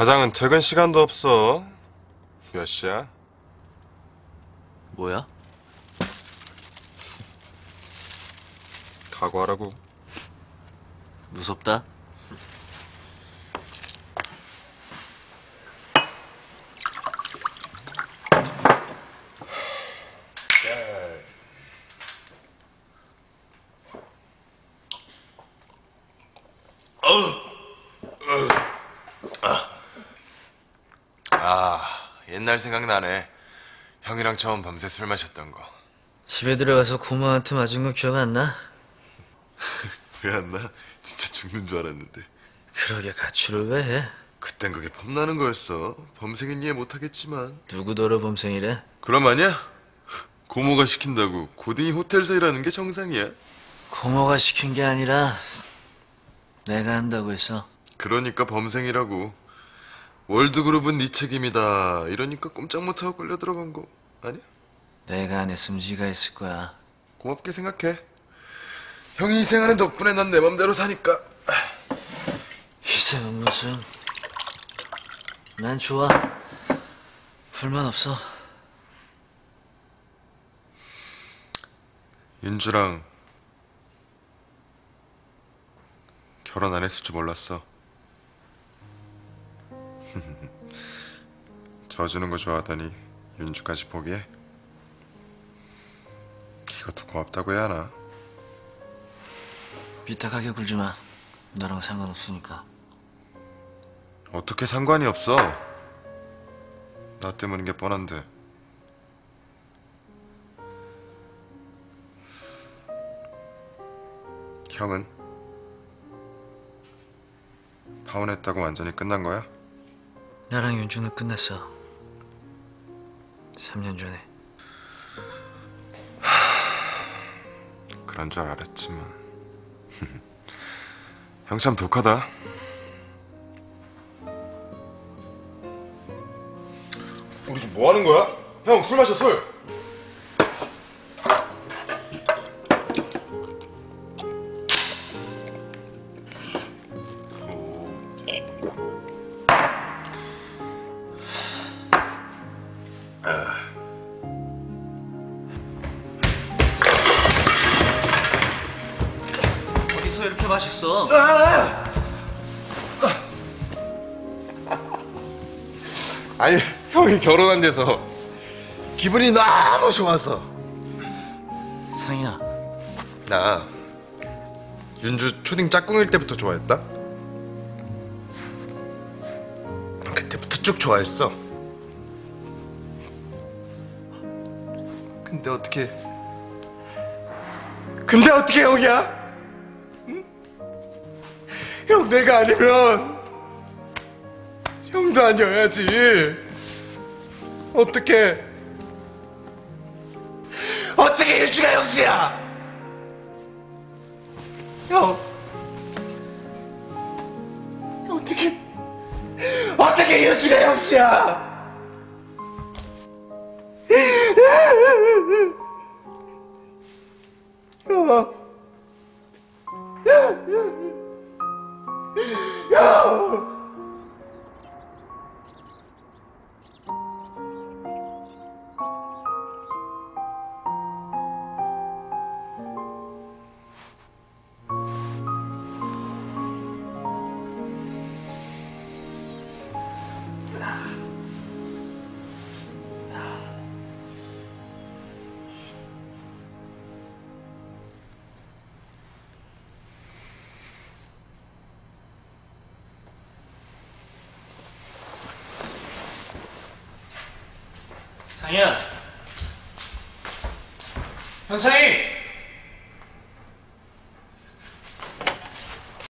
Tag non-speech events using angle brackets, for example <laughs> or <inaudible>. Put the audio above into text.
과장은 퇴근 시간도 없어. 몇 시야? 뭐야? 각오하라고. 무섭다? 옛날 생각나네. 형이랑 처음 밤새 술 마셨던 거. 집에 들어가서 고모한테 맞은 거 기억 안 나? <laughs> 왜 안 나? 진짜 죽는 줄 알았는데. 그러게 가출을 왜 해? 그땐 그게 펌나는 거였어. 범생은 이해 못하겠지만. 누구 너로 범생이래? 그럼 아니야? 고모가 시킨다고 고딩이 호텔에서 일하는 게 정상이야. 고모가 시킨 게 아니라 내가 한다고 했어. 그러니까 범생이라고. 월드그룹은 네 책임이다. 이러니까 꼼짝 못하고 끌려 들어간 거 아니야? 내가 안 했으면 지가 했을 거야. 고맙게 생각해. 형이 희생하는 덕분에 난 내 맘대로 사니까. 희생은 무슨? 난 좋아. 불만 없어. 윤주랑 결혼 안 했을 줄 몰랐어. 져주는 거 좋아하더니 윤주까지 포기해? 이것도 고맙다고 해야 하나? 삐딱하게 굴지 마. 너랑 상관없으니까. 어떻게 상관이 없어? 나 때문인 게 뻔한데. 형은 파혼했다고 완전히 끝난 거야? 나랑 윤주는 끝났어. 3년 전에. 그런 줄 알았지만 <laughs> 형 참 독하다 우리 지금 뭐 하는 거야? 형 술 마셔 술 어디서 이렇게 맛있어? 아니 형이 결혼한 데서 기분이 너무 좋아서 상이야. 나 윤주 초딩 짝꿍일 때부터 좋아했다 그때부터 쭉 좋아했어 근데 어떻게 근데 어떻게 형이야? 응? 형 내가 아니면 형도 아니어야지. 어떻게? 어떻게 유주가 형수야? 형. 어떻게 어떻게 유주가 형수야? 형 상 이야. 형상이!